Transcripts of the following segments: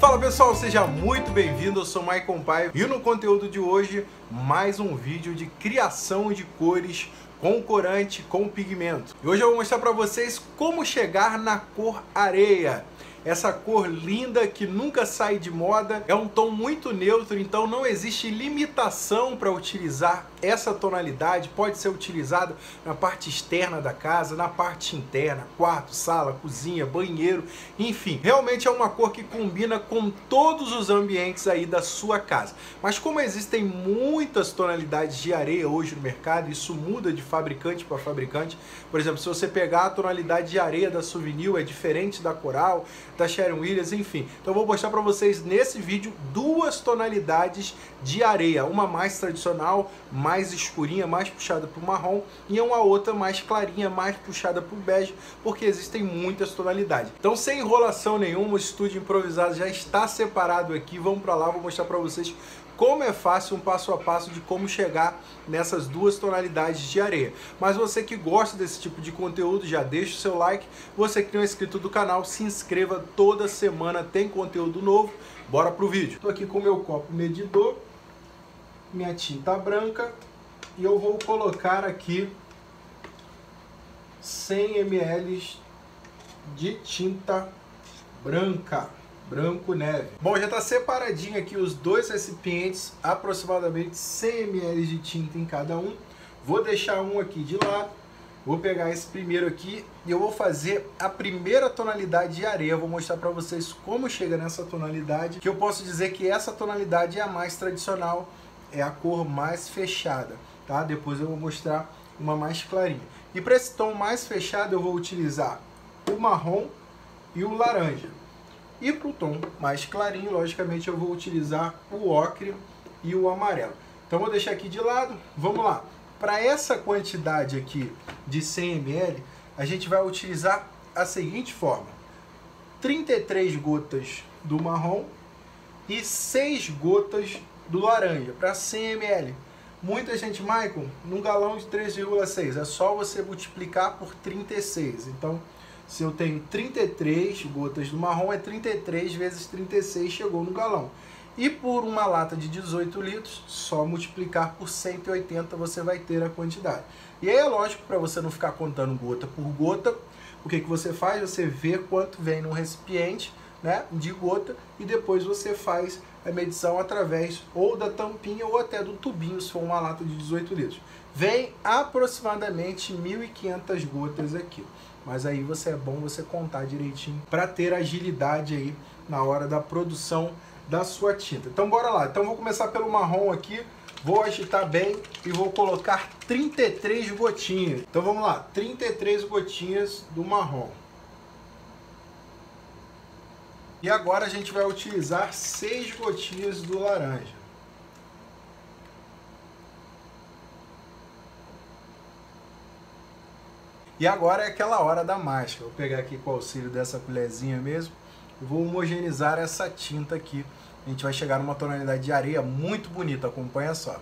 Fala pessoal, seja muito bem-vindo, eu sou Maicon Paio e no conteúdo de hoje mais um vídeo de criação de cores com corante, com pigmento. E hoje eu vou mostrar para vocês como chegar na cor areia essa cor linda que nunca sai de moda. É um tom muito neutro, então não existe limitação para utilizar essa tonalidade. Pode ser utilizada na parte externa da casa, na parte interna, quarto, sala, cozinha, banheiro, enfim. Realmente é uma cor que combina com todos os ambientes aí da sua casa. Mas como existem muitas tonalidades de areia hoje no mercado, isso muda de fabricante para fabricante. Por exemplo, se você pegar a tonalidade de areia da Souvenir, é diferente da Coral, da Sharon Williams, enfim. Então eu vou mostrar para vocês nesse vídeo duas tonalidades de areia, uma mais tradicional, mais escurinha, mais puxada para o marrom, e uma outra mais clarinha, mais puxada para o bege, porque existem muitas tonalidades. Então sem enrolação nenhuma, o estúdio improvisado já está separado aqui, vamos para lá, vou mostrar para vocês como é fácil um passo a passo de como chegar nessas duas tonalidades de areia. Mas você que gosta desse tipo de conteúdo, já deixa o seu like. Você que não é inscrito do canal, se inscreva. Toda semana tem conteúdo novo. Bora pro vídeo. Estou aqui com meu copo medidor, minha tinta branca e eu vou colocar aqui 100 ml de tinta branca branco neve. Bom, já está separadinho aqui os dois recipientes, aproximadamente 100 ml de tinta em cada um. Vou deixar um aqui de lado. Vou pegar esse primeiro aqui e eu vou fazer a primeira tonalidade de areia. Vou mostrar para vocês como chega nessa tonalidade, que eu posso dizer que essa tonalidade é a mais tradicional, é a cor mais fechada, tá? Depois eu vou mostrar uma mais clarinha. E para esse tom mais fechado eu vou utilizar o marrom e o laranja. E para o tom mais clarinho, logicamente, eu vou utilizar o ocre e o amarelo. Então vou deixar aqui de lado. Vamos lá. Para essa quantidade aqui de 100 ml, a gente vai utilizar a seguinte forma. 33 gotas do marrom e 6 gotas do laranja para 100 ml. Muita gente, Michael, num galão de 3,6, é só você multiplicar por 36. Então, se eu tenho 33 gotas do marrom, é 33 vezes 36 chegou no galão. E por uma lata de 18 litros, só multiplicar por 180 você vai ter a quantidade. E aí é lógico, para você não ficar contando gota por gota, o que, que você faz? Você vê quanto vem no recipiente né, de gota e depois você faz a medição através ou da tampinha ou até do tubinho, se for uma lata de 18 litros. Vem aproximadamente 1.500 gotas aqui. Mas aí você é bom você contar direitinho para ter agilidade aí na hora da produção da sua tinta. Então bora lá. Então vou começar pelo marrom aqui. Vou agitar bem e vou colocar 33 gotinhas. Então vamos lá, 33 gotinhas do marrom. E agora a gente vai utilizar 6 gotinhas do laranja. E agora é aquela hora da mágica. Vou pegar aqui com o auxílio dessa colherzinha mesmo vou homogeneizar essa tinta aqui. A gente vai chegar numa tonalidade de areia muito bonita, acompanha só.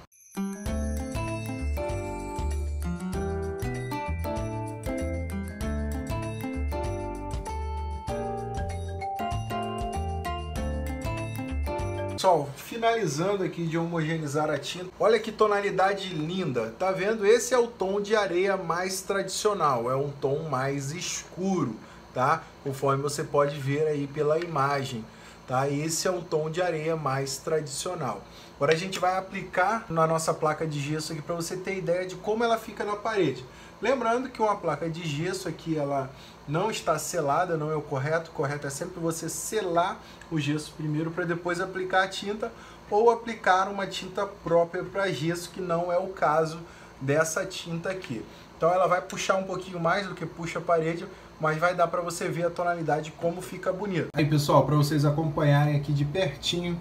Pessoal, finalizando aqui de homogeneizar a tinta, olha que tonalidade linda, tá vendo? Esse é o tom de areia mais tradicional, é um tom mais escuro, tá? Conforme você pode ver aí pela imagem, tá? Esse é um tom de areia mais tradicional. Agora a gente vai aplicar na nossa placa de gesso aqui para você ter ideia de como ela fica na parede. Lembrando que uma placa de gesso aqui, ela não está selada, não é o correto. O correto é sempre você selar o gesso primeiro para depois aplicar a tinta ou aplicar uma tinta própria para gesso, que não é o caso dessa tinta aqui. Então ela vai puxar um pouquinho mais do que puxa a parede, mas vai dar para você ver a tonalidade como fica bonito. Aí pessoal, para vocês acompanharem aqui de pertinho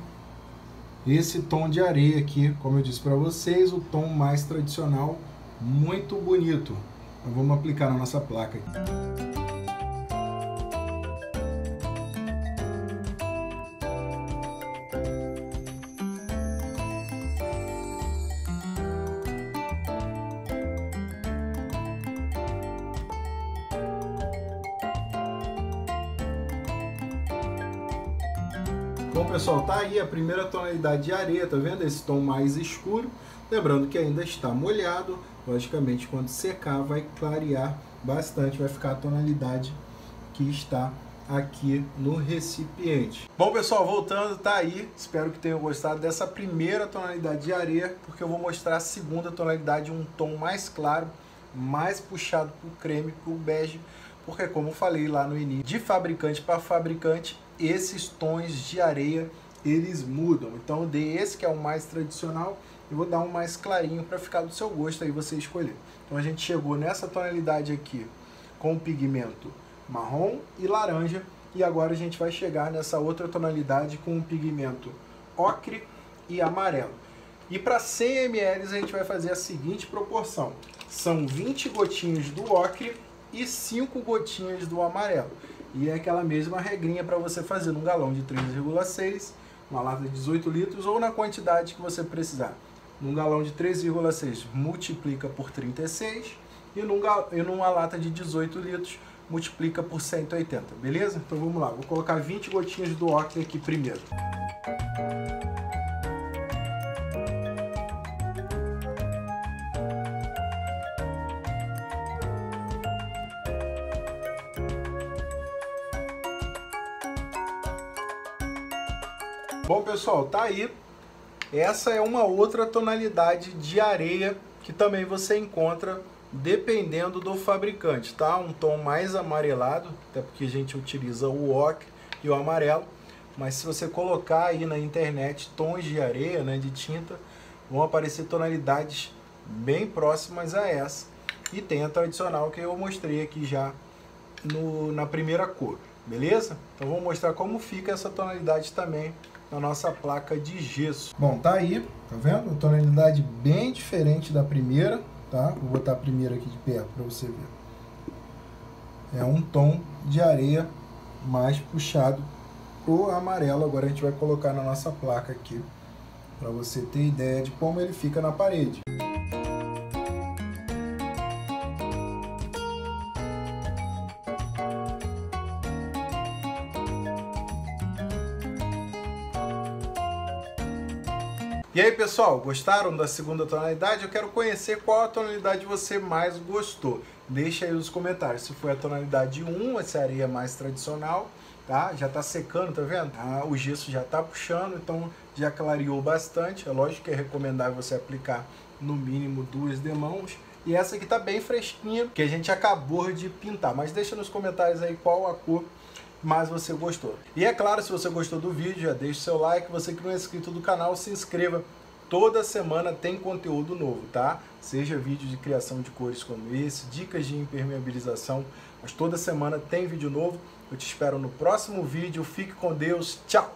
esse tom de areia aqui, como eu disse para vocês, o tom mais tradicional, muito bonito. Então vamos aplicar na nossa placa aqui. Bom, pessoal, tá aí a primeira tonalidade de areia, tá vendo? Esse tom mais escuro. Lembrando que ainda está molhado, logicamente quando secar vai clarear bastante, vai ficar a tonalidade que está aqui no recipiente. Bom pessoal, voltando, tá aí. Espero que tenham gostado dessa primeira tonalidade de areia, porque eu vou mostrar a segunda tonalidade, um tom mais claro, mais puxado para o creme, para o bege, porque como falei lá no início, de fabricante para fabricante, esses tons de areia eles mudam. Então eu dei esse que é o mais tradicional e vou dar um mais clarinho para ficar do seu gosto aí você escolher. Então a gente chegou nessa tonalidade aqui com o pigmento marrom e laranja. E agora a gente vai chegar nessa outra tonalidade com o pigmento ocre e amarelo. E para 100 ml a gente vai fazer a seguinte proporção. São 20 gotinhas do ocre e 5 gotinhas do amarelo. E é aquela mesma regrinha para você fazer num galão de 3,6, uma lata de 18 litros ou na quantidade que você precisar. Num galão de 3,6 multiplica por 36 e, num, e numa lata de 18 litros multiplica por 180, beleza? Então vamos lá, vou colocar 20 gotinhas do ocre aqui primeiro. Bom pessoal, tá aí. Essa é uma outra tonalidade de areia que também você encontra dependendo do fabricante, tá? Um tom mais amarelado, até porque a gente utiliza o ocre e o amarelo, mas se você colocar aí na internet tons de areia, né, de tinta, vão aparecer tonalidades bem próximas a essa. E tem a tradicional que eu mostrei aqui já no, na primeira cor, beleza? Então vou mostrar como fica essa tonalidade também na nossa placa de gesso. Bom, tá aí, tá vendo? Uma tonalidade bem diferente da primeira, tá? Vou botar a primeira aqui de perto para você ver. É um tom de areia mais puxado pro amarelo. Agora a gente vai colocar na nossa placa aqui para você ter ideia de como ele fica na parede. E aí pessoal, gostaram da segunda tonalidade? Eu quero conhecer qual a tonalidade você mais gostou. Deixa aí nos comentários se foi a tonalidade 1, essa areia mais tradicional, tá? Já tá secando, tá vendo? Ah, o gesso já tá puxando, então já clareou bastante. É lógico que é recomendável você aplicar no mínimo duas demãos. E essa aqui tá bem fresquinha, que a gente acabou de pintar. Mas deixa nos comentários aí qual a cor mais você gostou. E é claro, se você gostou do vídeo, já deixa o seu like. Você que não é inscrito do canal, se inscreva. Toda semana tem conteúdo novo, tá? Seja vídeo de criação de cores como esse, dicas de impermeabilização, mas toda semana tem vídeo novo. Eu te espero no próximo vídeo. Fique com Deus. Tchau!